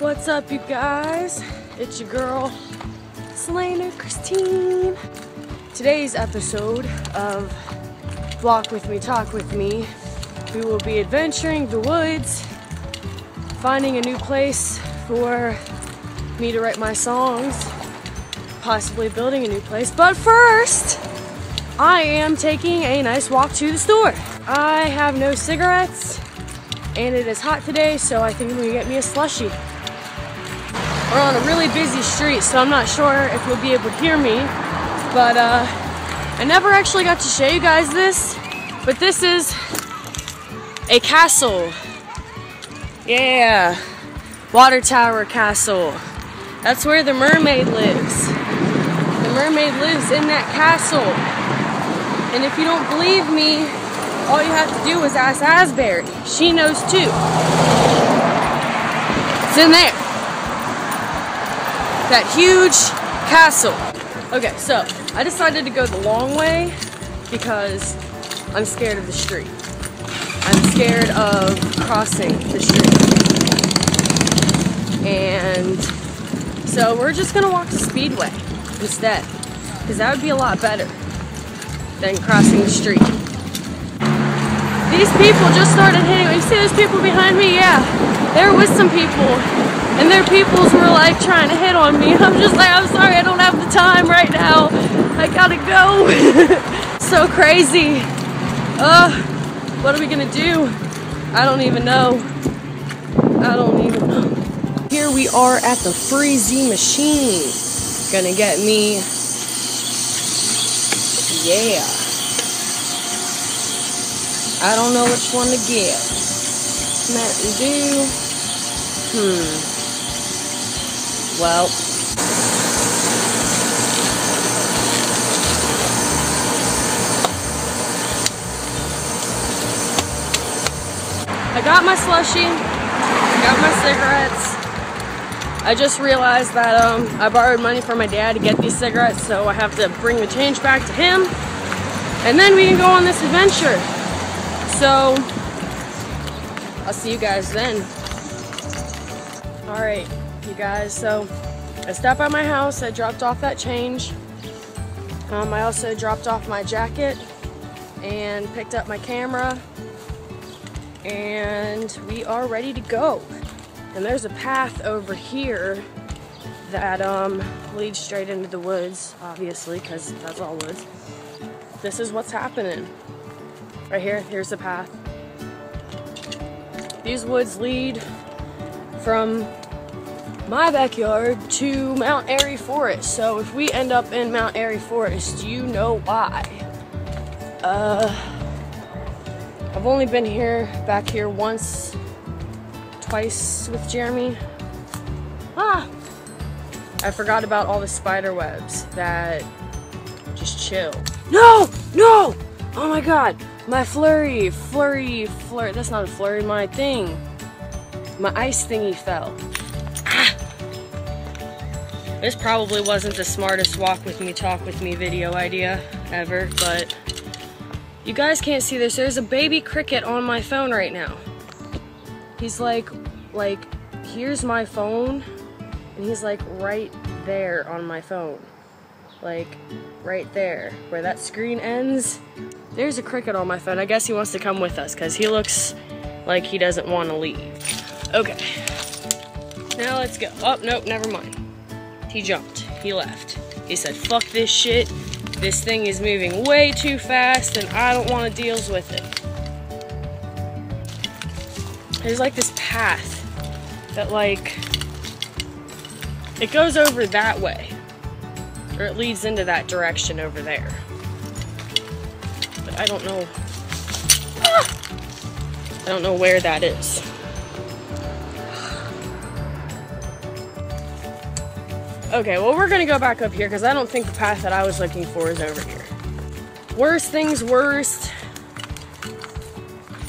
What's up, you guys? It's your girl, Salayna Christine. Today's episode of Walk With Me, Talk With Me, we will be adventuring the woods, finding a new place for me to write my songs, possibly building a new place. But first, I am taking a nice walk to the store. I have no cigarettes, and it is hot today, so I think I'm gonna get me a slushie. We're on a really busy street, so I'm not sure if you'll be able to hear me, but uh, I never actually got to show you guys this, but this is a castle. Yeah, Water Tower Castle. That's where the mermaid lives. The mermaid lives in that castle. And if you don't believe me, all you have to do is ask Asbury. She knows too. It's in there. That huge castle. Okay, so I decided to go the long way because I'm scared of the street. I'm scared of crossing the street. And so we're just gonna walk to speedway instead. Because that would be a lot better than crossing the street. These people just started hitting. You see those people behind me? Yeah. they're with some people. And their peoples were like trying to hit on me. I'm just like, I'm sorry, I don't have the time right now. I gotta go. so crazy. Ugh. What are we gonna do? I don't even know. I don't even know. Here we are at the Freezy machine. Gonna get me, yeah. I don't know which one to get. Mountain Dew. Hmm. Well. I got my slushie. I got my cigarettes. I just realized that um, I borrowed money from my dad to get these cigarettes, so I have to bring the change back to him. And then we can go on this adventure. So, I'll see you guys then. Alright, you guys, so I stopped by my house, I dropped off that change. Um, I also dropped off my jacket and picked up my camera. And we are ready to go. And there's a path over here that um, leads straight into the woods, obviously, because that's all woods. This is what's happening. Right here, here's the path. These woods lead from my backyard to Mount Airy Forest. So if we end up in Mount Airy Forest, you know why. Uh, I've only been here, back here once, twice with Jeremy. Ah! I forgot about all the spider webs that just chill. No! No! Oh my god! My flurry, flurry, flurry. That's not a flurry, my thing. My ice thingy fell. This probably wasn't the smartest walk with me, talk with me video idea ever, but you guys can't see this. There's a baby cricket on my phone right now. He's like, like, here's my phone, and he's like right there on my phone. Like, right there, where that screen ends. There's a cricket on my phone. I guess he wants to come with us, because he looks like he doesn't want to leave. Okay. Now let's go. Oh, nope, never mind. He jumped. He left. He said, fuck this shit. This thing is moving way too fast and I don't want to deal with it. There's like this path that like, it goes over that way. Or it leads into that direction over there. But I don't know. Ah! I don't know where that is. Okay, well we're gonna go back up here because I don't think the path that I was looking for is over here. Worst things worst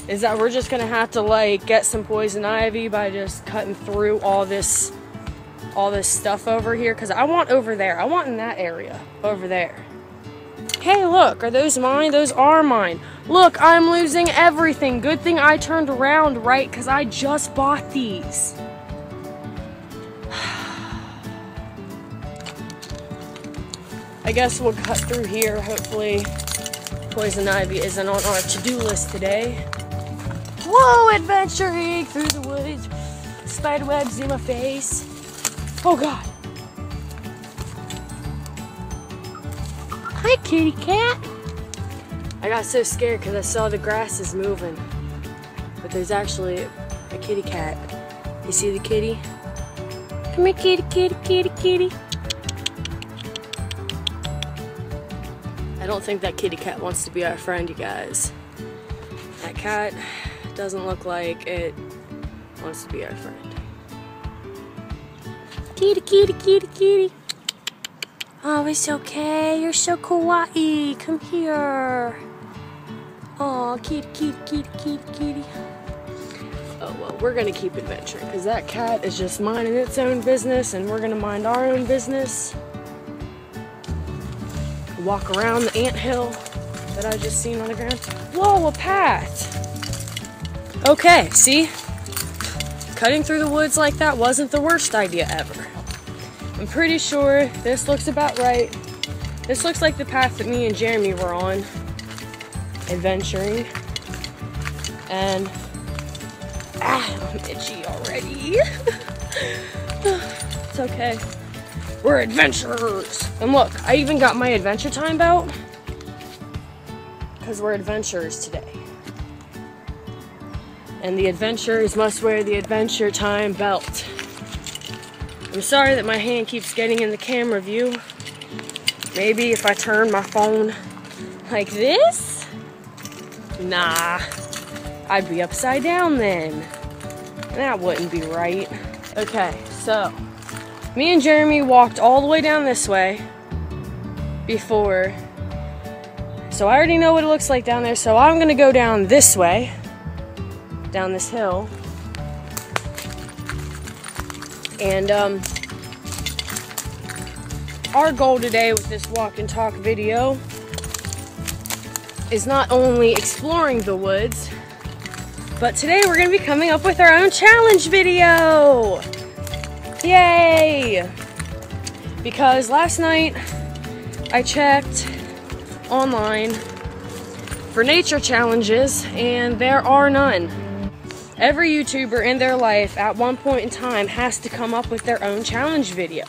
is that we're just gonna have to like get some poison ivy by just cutting through all this all this stuff over here because I want over there. I want in that area over there. Hey, look, are those mine? Those are mine. Look, I'm losing everything. Good thing I turned around, right? Because I just bought these. I guess we'll cut through here. Hopefully, poison ivy isn't on our to-do list today. Whoa, adventuring through the woods. Spider webs in my face. Oh God. Hi, kitty cat. I got so scared because I saw the grass is moving. But there's actually a kitty cat. You see the kitty? Come here, kitty, kitty, kitty, kitty. I don't think that kitty cat wants to be our friend, you guys. That cat doesn't look like it wants to be our friend. Kitty, kitty, kitty, kitty. Oh, it's okay. You're so kawaii. Come here. Oh, kitty, kitty, kitty, kitty, kitty. Oh, well, we're gonna keep adventuring because that cat is just minding its own business and we're gonna mind our own business. Walk around the ant hill that I just seen on the ground. Whoa, a path. Okay, see? Cutting through the woods like that wasn't the worst idea ever. I'm pretty sure this looks about right. This looks like the path that me and Jeremy were on, adventuring. And, ah, I'm itchy already. it's okay. We're adventurers. And look, I even got my adventure time belt. Because we're adventurers today. And the adventurers must wear the adventure time belt. I'm sorry that my hand keeps getting in the camera view. Maybe if I turn my phone like this? Nah, I'd be upside down then. That wouldn't be right. Okay, so me and Jeremy walked all the way down this way before. So I already know what it looks like down there, so I'm gonna go down this way, down this hill. And um, our goal today with this walk and talk video is not only exploring the woods, but today we're to be coming up with our own challenge video. Yay! Because last night I checked online for nature challenges and there are none. Every YouTuber in their life at one point in time has to come up with their own challenge video.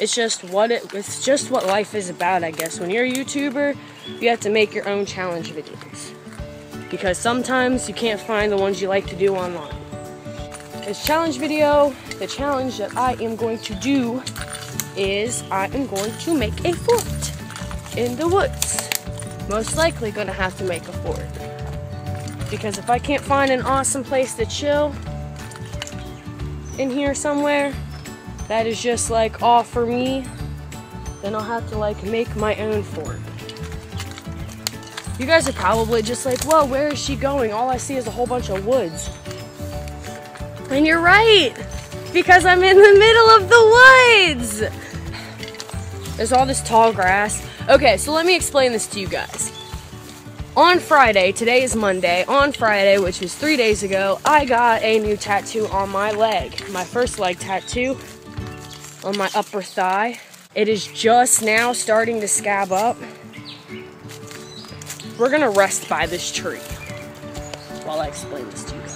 It's just what it it's just what life is about, I guess. When you're a YouTuber, you have to make your own challenge videos. Because sometimes you can't find the ones you like to do online. This challenge video, the challenge that I am going to do is I am going to make a fort in the woods. Most likely gonna have to make a fort because if I can't find an awesome place to chill in here somewhere that is just like all for me, then I'll have to like make my own fort. You guys are probably just like, whoa, where is she going? All I see is a whole bunch of woods. And you're right, because I'm in the middle of the woods. There's all this tall grass. Okay, so let me explain this to you guys on Friday, today is Monday, on Friday, which is three days ago, I got a new tattoo on my leg. My first leg tattoo on my upper thigh. It is just now starting to scab up. We're gonna rest by this tree while I explain this to you guys.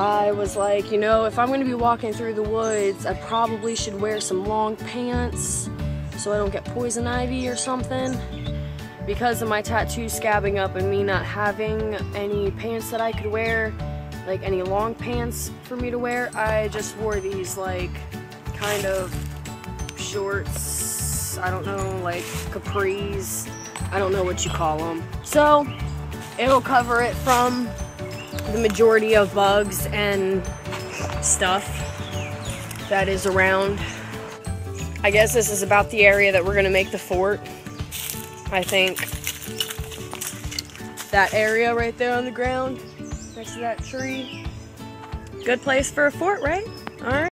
I was like, you know, if I'm gonna be walking through the woods, I probably should wear some long pants so I don't get poison ivy or something because of my tattoo scabbing up and me not having any pants that I could wear, like any long pants for me to wear, I just wore these like kind of shorts, I don't know, like capris, I don't know what you call them. So it'll cover it from the majority of bugs and stuff that is around. I guess this is about the area that we're gonna make the fort. I think that area right there on the ground next to that tree. Good place for a fort, right? All right.